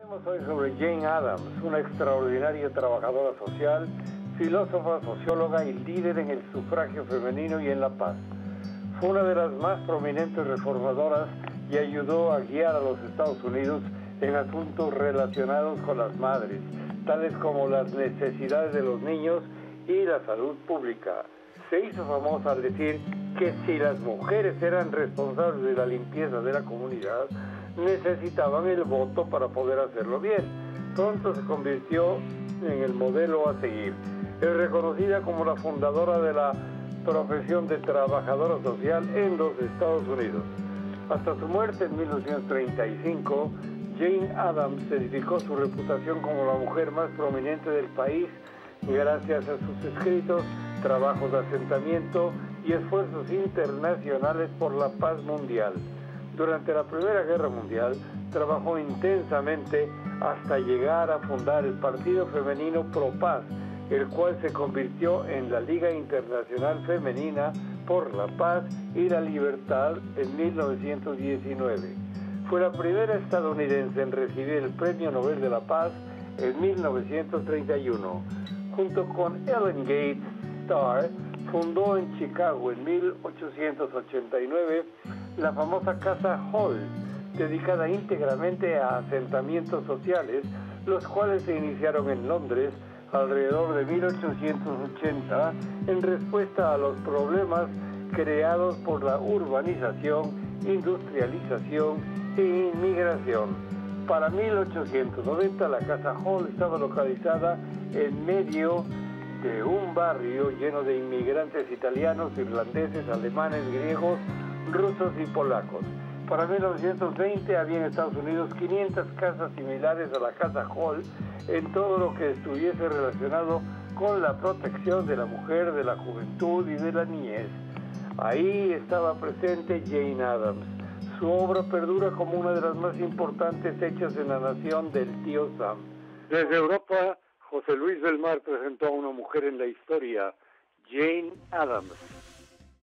Hoy sobre Jane Addams, una extraordinaria trabajadora social, filósofa, socióloga y líder en el sufragio femenino y en la paz. Fue una de las más prominentes reformadoras y ayudó a guiar a los Estados Unidos en asuntos relacionados con las madres, tales como las necesidades de los niños y la salud pública. Se hizo famosa al decir que si las mujeres eran responsables de la limpieza de la comunidad, necesitaban el voto para poder hacerlo bien. Pronto se convirtió en el modelo a seguir. Es reconocida como la fundadora de la profesión de trabajadora social en los Estados Unidos. Hasta su muerte en 1935, Jane Addams edificó su reputación como la mujer más prominente del país gracias a sus escritos, trabajos de asentamiento y esfuerzos internacionales por la paz mundial. Durante la Primera Guerra Mundial trabajó intensamente hasta llegar a fundar el Partido Femenino Pro Paz, el cual se convirtió en la Liga Internacional Femenina por la Paz y la Libertad en 1919. Fue la primera estadounidense en recibir el Premio Nobel de la Paz en 1931. Junto con Ellen Gates Starr, fundó en Chicago en 1889 la famosa Casa Hall, dedicada íntegramente a asentamientos sociales, los cuales se iniciaron en Londres alrededor de 1880 en respuesta a los problemas creados por la urbanización, industrialización e inmigración. Para 1890 la Casa Hall estaba localizada en medio de un barrio lleno de inmigrantes italianos, irlandeses, alemanes, griegos, rusos y polacos. Para 1920 había en Estados Unidos 500 casas similares a la Casa Hall en todo lo que estuviese relacionado con la protección de la mujer, de la juventud y de la niñez. Ahí estaba presente Jane Addams. Su obra perdura como una de las más importantes hechas en la nación del tío Sam. Desde Europa, José Luis del Mar presentó a una mujer en la historia, Jane Addams.